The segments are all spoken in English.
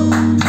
step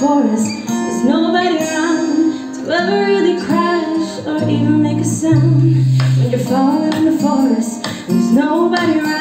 for us There's nobody around to ever really crash or even make a sound. When you're falling in the forest, there's nobody around.